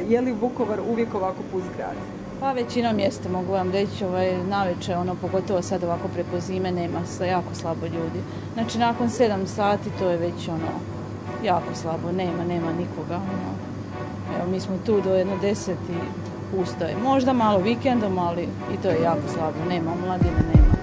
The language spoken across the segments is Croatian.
Je li Vukovar uvijek ovako pust grad? Pa većinom jeste, mogu vam reći, ovaj, naveče, ono, pogotovo sad ovako preko zime, nema jako slabo ljudi. Znači, nakon sedam sati to je već, ono, jako slabo, nema, nema nikoga, ono. Evo, mi smo tu do jedno deset i pusto. Možda malo vikendom, ali i to je jako slabo, nema, mladine nema.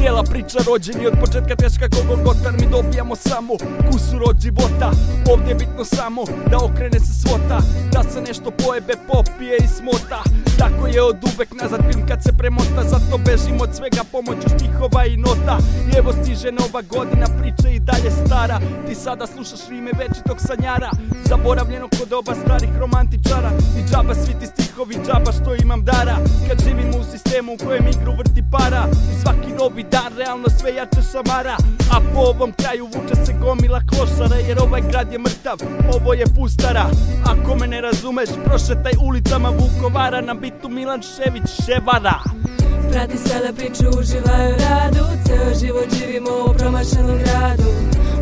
Cijela priča rođeni od početka teška kogo gotar mi dobijamo samo kusur od života Ovdje je bitno samo da okrene se svota Da se nešto pojebe, popije i smota Tako je od uvek nazad film kad se premota Zato bežim od svega pomoću stihova i nota. I evo stiže nova godina, priča i dalje stara. Ti sada slušaš rime večitog sanjara Zaboravljeno kod doba starih romantičara. I džaba svi ti stihovi, džaba što imam dara. Kad živimo u sistemu u kojem igru vrti para I svaki novi dan realno sve jače šamara A po ovom kraju vuče se gomila košara Jer ovaj grad je mrtav, ovo je pustara. Ako me ne razumeš, prošetaj ulicama Vukovara Na bitu Milan Šević Ševara Prati sada priču, uživaju radu Ceo život živimo u promašenom gradu.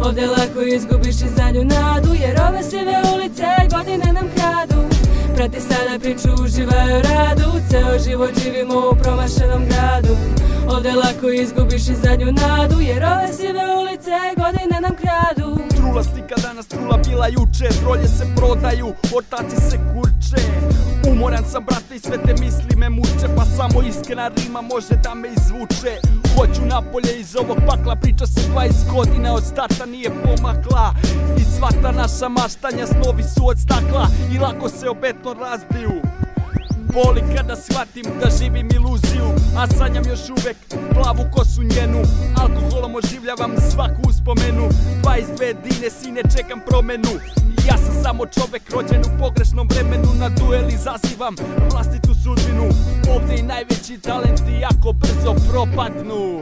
Ovdje lako izgubiš i za nju nadu Jer ove sive ulice godine nam kradu. Prati sada priču, uživaju radu Ceo život živimo u promašenom gradu. Ovdje lako izgubiš i zadnju nadu Jer ove sive ulice godine nam kradu. Trula slika danas, trula bila juče Trolje se prodaju, ortaci se kurče. Umoran sam brate i sve te misli me muče Pa samo iskrena rima može da me izvuče. Hoću napolje iz ovog pakla Priča se 20 godina od starta nije pomakla. I sva ta naša maštanja snovi su od stakla I lako se obetno razbiju Boli kada shvatim da živim iluziju A sanjam još uvek plavu kosu njenu. Alkoholom oživljavam svaku uspomenu. 22 dine sine čekam promenu. Ja sam samo čovek rođen u pogrešnom vremenu. Na duel izazivam vlastitu sudbinu. Ovdje i najveći talenti jako brzo propadnu.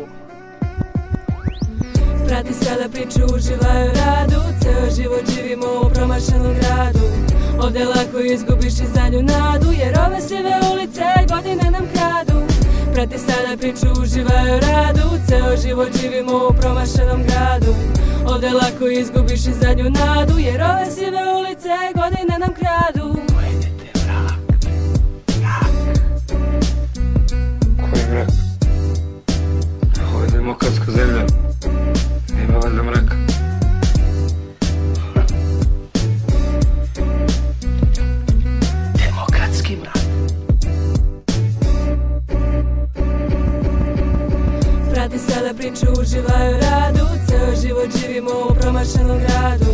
Prati sada priču, uživaju radu. Ceo život živimo u promašenom gradu. Ovdje lako izgubiš i za nju nadu Ove sive ulice godine nam kradu Prati sada priču, uživaju radu Ceo život živimo u promašenom gradu Ovdje lako izgubiš i zadnju nadu Jer ove sive ulice godine nam kradu Koji mrak? Ovo je demokratska zemlja. Sada priču, uživaju radu. Ceo život živimo u promašenom gradu.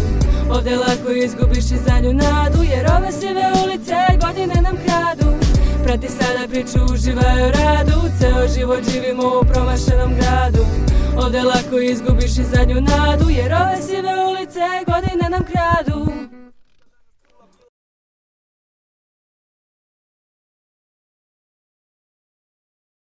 Ovdje lako izgubiš i za nju nadu Jer ove sive ulice godine nam kradu. Prati sada priču, uživaju radu. Ceo život živimo u promašenom gradu. Ovdje lako izgubiš i za nju nadu Jer ove sive ulice godine nam kradu